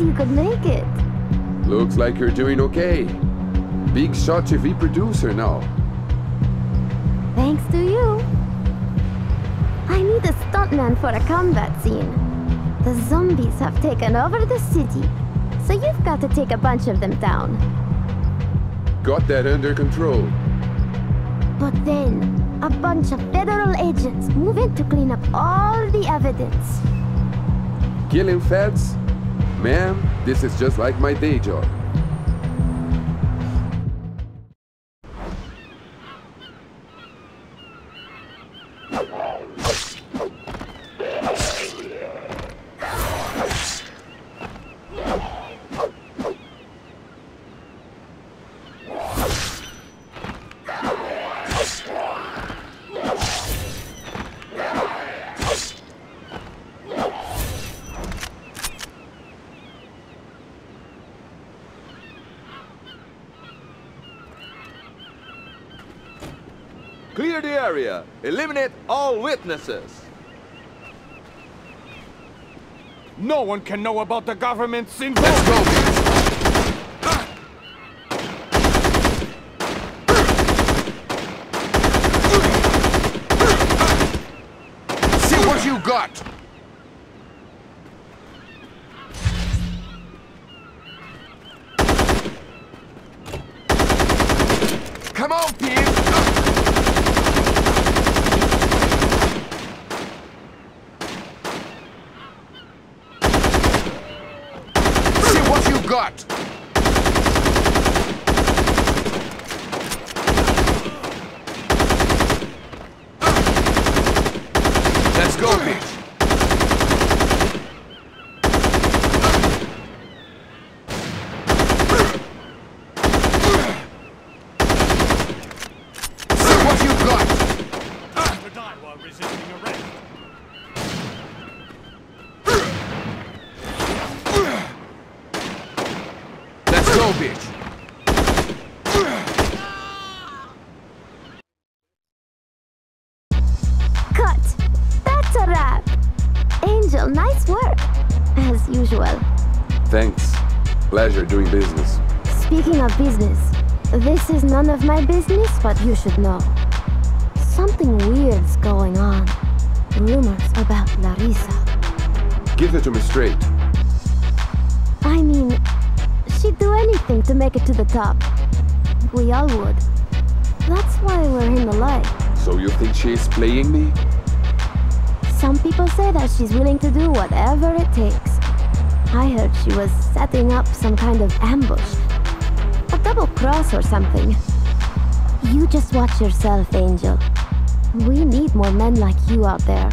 said you could make it. Looks like you're doing okay. Big shot TV producer now. Thanks to you. I need a stuntman for a combat scene. The zombies have taken over the city, so you've got to take a bunch of them down. Got that under control. But then, a bunch of federal agents move in to clean up all the evidence. Killing feds? Man, this is just like my day job. Clear the area. Eliminate all witnesses. No one can know about the government's Let's involvement. go! See what you got! Come on, Pete! See what you got! Let's go, bitch! See what you got! To die while resisting arrest. Let's go, bitch! Cut! That's a wrap! Angel, nice work! As usual. Thanks. Pleasure doing business. Speaking of business, this is none of my business, but you should know. Something weird's going on. Rumors about Larissa. Give it to me straight. I mean, she'd do anything to make it to the top. We all would. That's why we're in the light. So you think she's playing me? Some people say that she's willing to do whatever it takes. I heard she was setting up some kind of ambush. A double cross or something. You just watch yourself, Angel. We need more men like you out there.